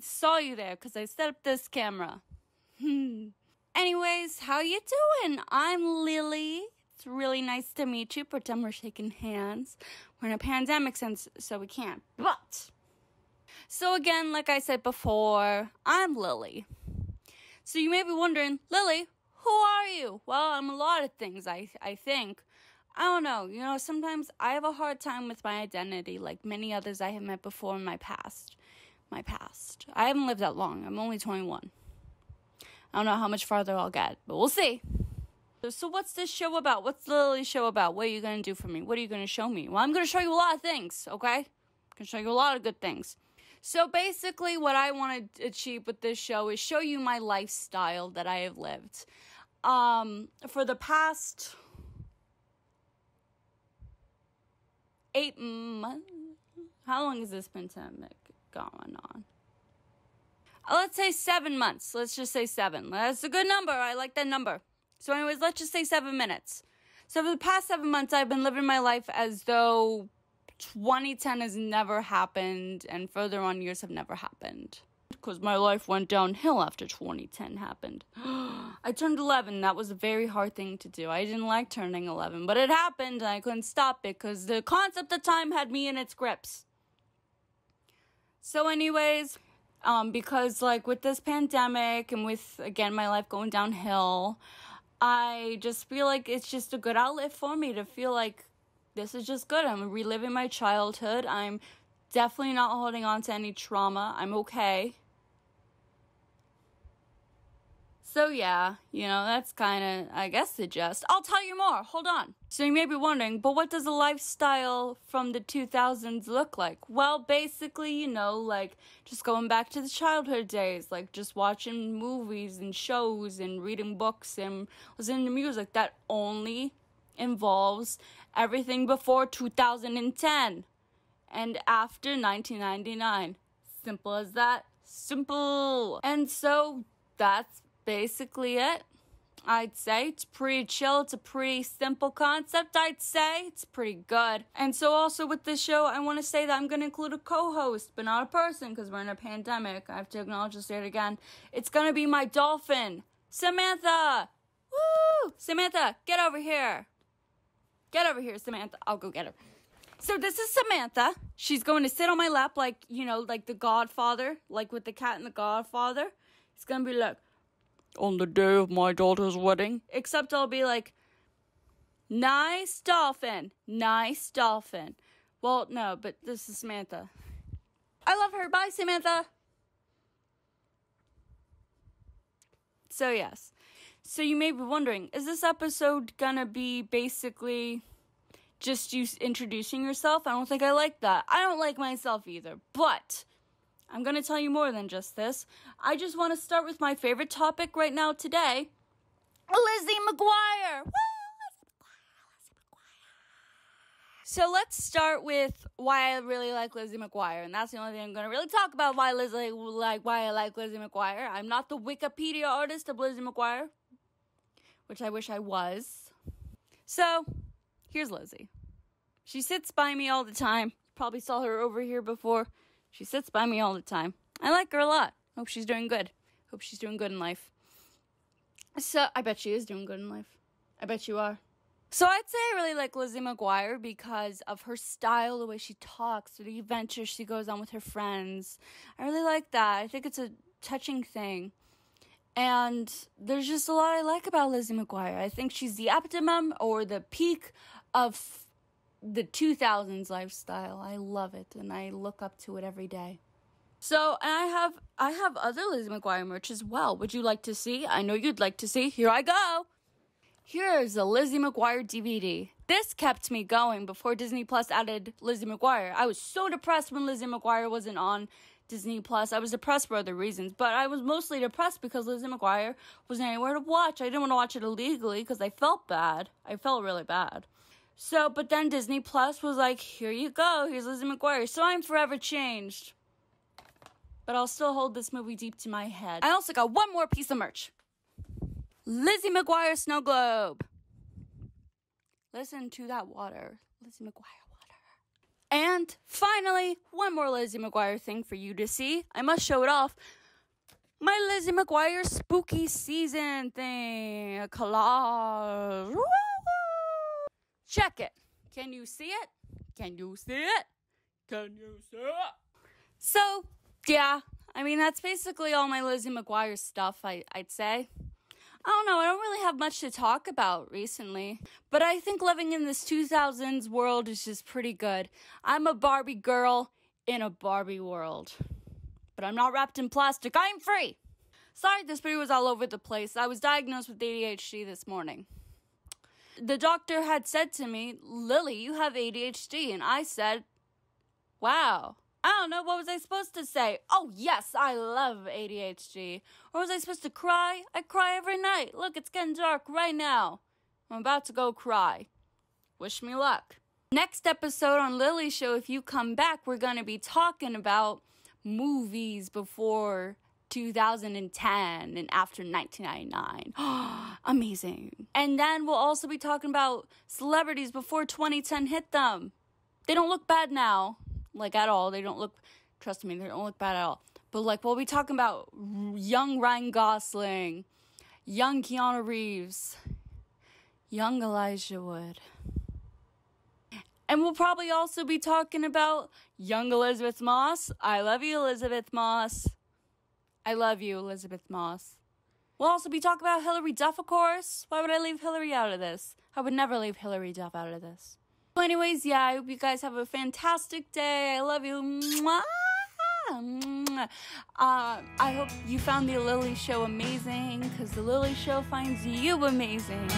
saw you there because I set up this camera. Hmm. Anyways, how you doing? I'm Lily. It's really nice to meet you. Pretend we're shaking hands. We're in a pandemic sense, so we can't. But so again, like I said before, I'm Lily. So you may be wondering, Lily, who are you? Well, I'm a lot of things, I I think. I don't know. You know, sometimes I have a hard time with my identity, like many others I have met before in my past. My past. I haven't lived that long. I'm only 21. I don't know how much farther I'll get, but we'll see. So, what's this show about? What's Lily's show about? What are you going to do for me? What are you going to show me? Well, I'm going to show you a lot of things, okay? Going to show you a lot of good things. So, basically, what I want to achieve with this show is show you my lifestyle that I have lived. Um, for the past eight months. How long has this pandemic going on? Uh, let's say seven months. Let's just say seven. That's a good number. I like that number. So, anyways, let's just say seven minutes. So, for the past seven months, I've been living my life as though 2010 has never happened and further on years have never happened. Because my life went downhill after 2010 happened. I turned 11. That was a very hard thing to do. I didn't like turning 11, but it happened and I couldn't stop it because the concept of time had me in its grips. So, anyways, um, because like with this pandemic and with again my life going downhill, I just feel like it's just a good outlet for me to feel like this is just good. I'm reliving my childhood. I'm definitely not holding on to any trauma. I'm okay. So yeah, you know, that's kind of, I guess, the gist. I'll tell you more. Hold on. So you may be wondering, but what does a lifestyle from the 2000s look like? Well, basically, you know, like just going back to the childhood days, like just watching movies and shows and reading books and listening to music that only involves everything before 2010 and after 1999. Simple as that. Simple. And so that's basically it. I'd say it's pretty chill. It's a pretty simple concept, I'd say. It's pretty good. And so, also with this show, I want to say that I'm going to include a co host, but not a person because we're in a pandemic. I have to acknowledge this yet again. It's going to be my dolphin, Samantha. Woo! Samantha, get over here. Get over here, Samantha. I'll go get her. So this is Samantha. She's going to sit on my lap like, you know, like the Godfather, like with the cat and the Godfather. It's going to be like, on the day of my daughter's wedding. Except I'll be like, nice dolphin, nice dolphin. Well, no, but this is Samantha. I love her. Bye, Samantha. So, yes. So, you may be wondering is this episode gonna be basically just you introducing yourself? I don't think I like that. I don't like myself either. But I'm going to tell you more than just this. I just want to start with my favorite topic right now today Lizzie McGuire. Woo! So let's start with why I really like Lizzie McGuire, and that's the only thing I'm to really talk about. Why Lizzie like why I like Lizzie McGuire. I'm not the Wikipedia artist of Lizzie McGuire, which I wish I was. So here's Lizzie. She sits by me all the time. Probably saw her over here before. She sits by me all the time. I like her a lot. Hope she's doing good. Hope she's doing good in life. So, I bet she is doing good in life. I bet you are. So, I'd say I really like Lizzie McGuire because of her style, the way she talks, the adventures she goes on with her friends. I really like that. I think it's a touching thing. And there's just a lot I like about Lizzie McGuire. I think she's the optimum or the peak of the 2000s lifestyle. I love it and I look up to it every day. So, and I have I have other Lizzie McGuire merch as well. Would you like to see? I know you'd like to see. Here I go. Here's a Lizzie McGuire DVD. This kept me going before Disney Plus added Lizzie McGuire. I was so depressed when Lizzie McGuire wasn't on Disney Plus. I was depressed for other reasons, but I was mostly depressed because Lizzie McGuire wasn't anywhere to watch. I didn't want to watch it illegally because I felt bad. I felt really bad. So, but then Disney Plus was like, here you go, here's Lizzie McGuire. So I'm forever changed. But I'll still hold this movie deep to my head. I also got one more piece of merch Lizzie McGuire Snow Globe. Listen to that water. Lizzie McGuire water. And finally, one more Lizzie McGuire thing for you to see. I must show it off. My Lizzie McGuire spooky season thing. A collage. Woo! Check it. Can you see it? Can you see it? Can you see it? So, yeah, I mean, that's basically all my Lizzie McGuire stuff, I, I'd say. I don't know, I don't really have much to talk about recently, but I think living in this 2000s world is just pretty good. I'm a Barbie girl in a Barbie world. But I'm not wrapped in plastic, I'm free! Sorry, this video was all over the place. I was diagnosed with ADHD this morning. The doctor had said to me, Lily, you have ADHD. And I said, wow. I don't know, what was I supposed to say? Oh, yes, I love ADHD. Or was I supposed to cry? I cry every night. Look, it's getting dark right now. I'm about to go cry. Wish me luck. Next episode on Lily's show, if you come back, we're going to be talking about movies before 2010 and after 1999. Amazing. And then we'll also be talking about celebrities before 2010 hit them. They don't look bad now like at all. They don't look, trust me, they don't look bad at all. But like we'll be talking about young Ryan Gosling, young Keanu Reeves, young Elijah Wood. And we'll probably also be talking about young Elisabeth Moss. I love you, Elisabeth Moss. I love you, Elisabeth Moss. We'll also be talking about Hilary Duff, of course. Why would I leave Hilary out of this? I would never leave Hilary Duff out of this. Well, anyways, yeah, I hope you guys have a fantastic day. I love you. Mwah! Uh, I hope you found the Lily Show amazing because the Lily Show finds you amazing.